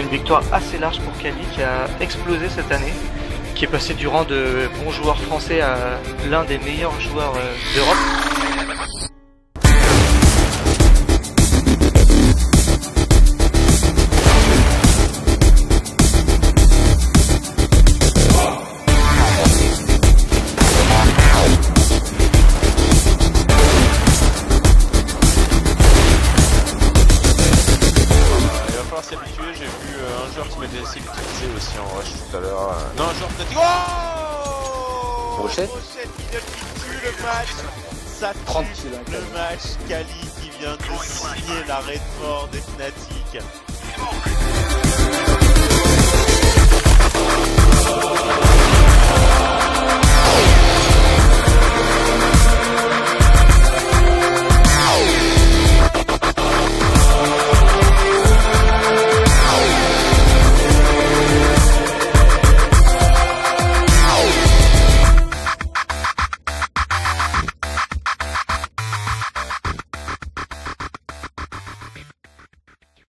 trajectoire assez large pour Kali qui a explosé cette année, qui est passé du rang de bon joueur français à l'un des meilleurs joueurs euh, d'Europe. Vu euh, un joueur qui m'était essayé d'utiliser aussi en rush tout à l'heure. euh, Non, un joueur peut-être. Oh Brochette Middle qui tue le match Ça tue 30 kills, hein, le match Kali qui vient de signer la Red Ford des Fnatic.